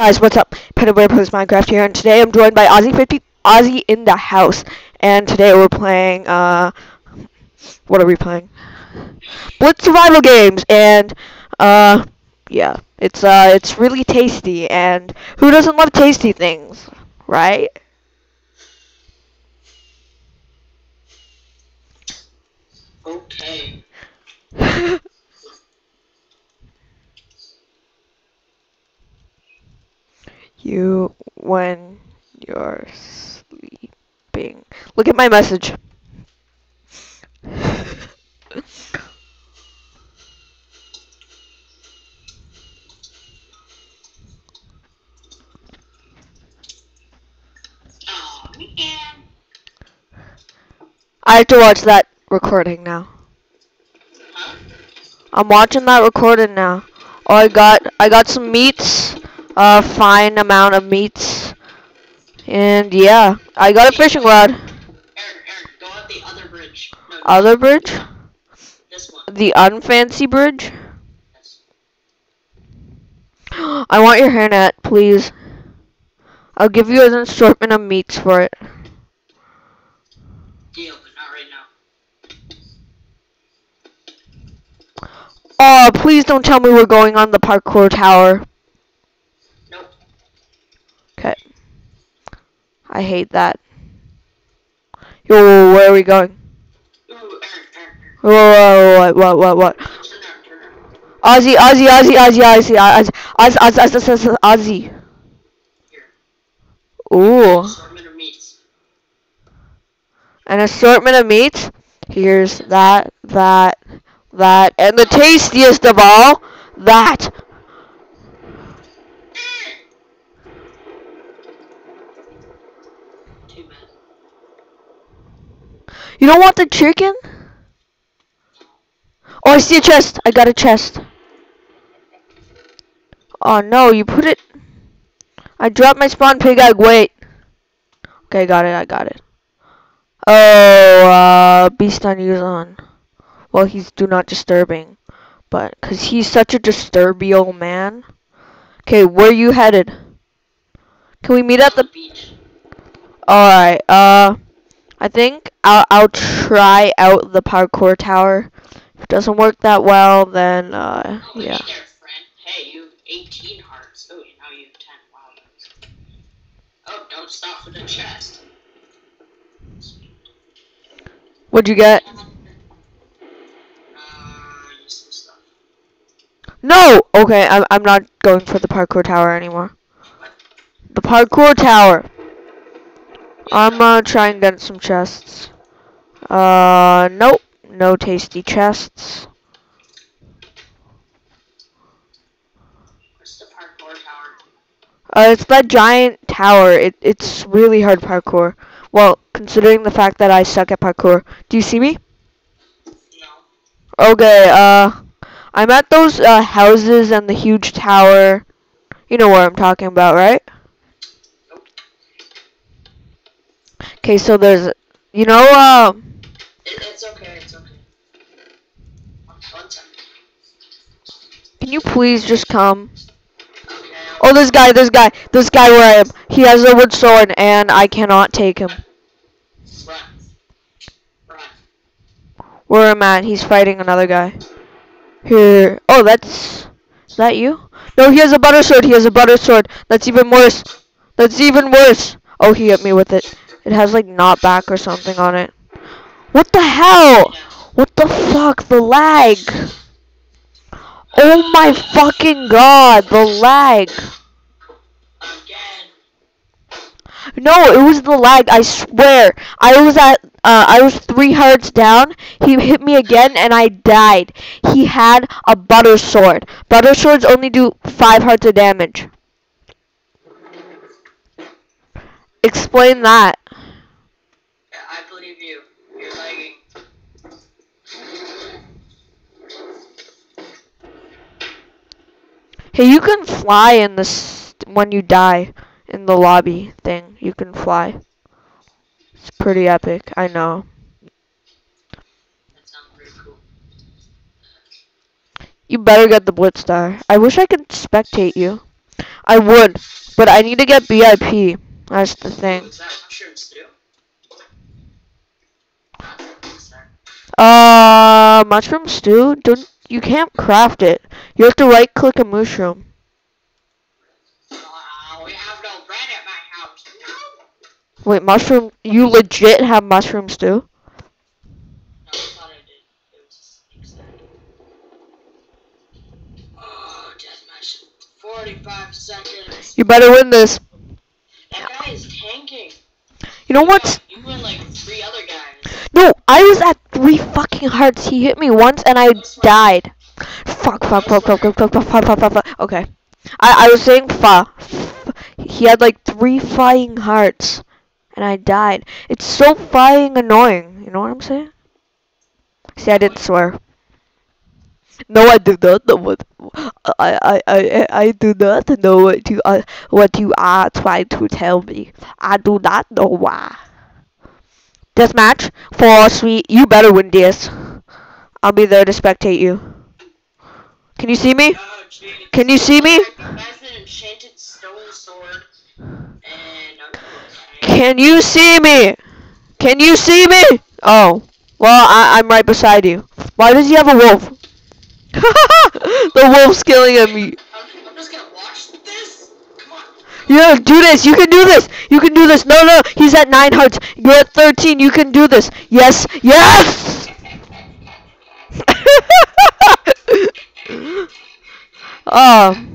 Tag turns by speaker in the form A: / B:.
A: Guys, what's up? Bear Plays Minecraft here, and today I'm joined by Auzie50, Auzie in the house, and today we're playing, uh, what are we playing? Blitz Survival Games, and, uh, yeah, it's, uh, it's really tasty, and who doesn't love tasty things, right?
B: Okay.
A: you when you're sleeping. Look at my message. I have to watch that recording now. I'm watching that recording now. Oh, I got I got some meats, a fine amount of meats, and yeah, I got a fishing rod.
B: Eric, Eric, go up the other bridge. No,
A: Other bridge, the unfancy bridge.
B: Yes.
A: I want your hairnet, please. I'll give you an assortment of meats for it.
B: Deal, but not right now.
A: Oh, please don't tell me we're going on the parkour tower.
B: Nope.
A: Okay. I hate that. Yo, where are we going? Whoa, what, what, what, what? Auzie, Auzie, Auzie, Auzie, Auzie, Auzie, Auzie, Auzie, Auzie,
B: Auzie.
A: Ooh, an assortment of meats. Here's that, that, that, and the tastiest of all, that.
B: Too bad.
A: You don't want the chicken? Oh, I see a chest. I got a chest. Oh no, you put it. I dropped my spawn pig egg. Wait. Okay, got it. I got it. Oh, uh, beast on use on. Well, he's do not disturbing, but cause he's such a disturby old man. Okay, where you headed? Can we meet at the?
B: beach.
A: All right. Uh, I think I'll I'll try out the parkour tower. If it doesn't work that well, then uh,
B: Oh,
A: yeah.
B: hey there, friend. Hey, you have 18 hearts. Oh, now you have 10. Wow. Oh, don't stop for the chest.
A: What'd you get?
B: Uh.
A: No. Okay, I'm I'm not going for the parkour tower anymore. The parkour tower. I'm gonna try and get some chests. Uh, nope. No tasty chests.
B: What's the parkour tower?
A: Uh, it's that giant tower. It it's really hard parkour. Well, considering the fact that I suck at parkour. Do you see me?
B: No.
A: Okay, uh, I'm at those uh, houses and the huge tower. You know what I'm talking about, right? Okay, so there's, you know, uh,
B: It, it's okay, it's okay. One, one second.
A: can you please just come?
B: Okay.
A: Oh, this guy, this guy, this guy where I am. He has a wood sword, and I cannot take him.
B: Run. Run.
A: Where I'm at, he's fighting another guy. Here. Oh, that's, is that you? No, he has a butter sword. He has a butter sword. That's even worse. That's even worse. Oh, he hit me with it. It has like knockback or something on it. What the hell? What the fuck? The lag. Oh my fucking god, the lag. No, it was the lag, I swear. I was at uh I was three hearts down. He hit me again and I died. He had a butter sword. Butter swords only do five hearts of damage. Explain that. Hey, you can fly in this when you die in the lobby thing. You can fly. It's pretty epic, I know.
B: That sounds pretty cool.
A: You better get the Blitz Star. I wish I could spectate you. I would, but I need to get VIP. That's the thing. Uh, mushroom stew. Don't you can't craft it. You have to right click a mushroom.
B: Uh, we have no bread at my house. No.
A: Wait, mushroom? You legit have mushrooms stew?
B: No, I thought I did. It was just exact. Oh, deathmatch. 45 seconds.
A: You better win this.
B: That guy is tanking.
A: You know what?
B: You win like three other guys.
A: No, I was at three fucking hearts. He hit me once and I died. Fuck, fuck, fuck, fuck, fuck, fuck, fuck, fuck, fuck, fuck, fuck. Okay. I, I was saying fa. He had like three flying hearts and I died. It's so flying annoying. You know what I'm saying? See, I didn't swear. No, I do not know what I I I I do not know what you uh, what you are trying to tell me. I do not know why. This match for sweet. You better win this. I'll be there to spectate you. Can you see me? Can you see me?
B: That's an enchanted stone sword. And I'm okay.
A: Can you see me? Can you see me? Oh, well, I, I'm right beside you. Why does he have a wolf? the wolf's killing at Yeah, do this. You can do this. You can do this. No, no. He's at nine hearts. You're at thirteen. You can do this. Yes. Yes. oh.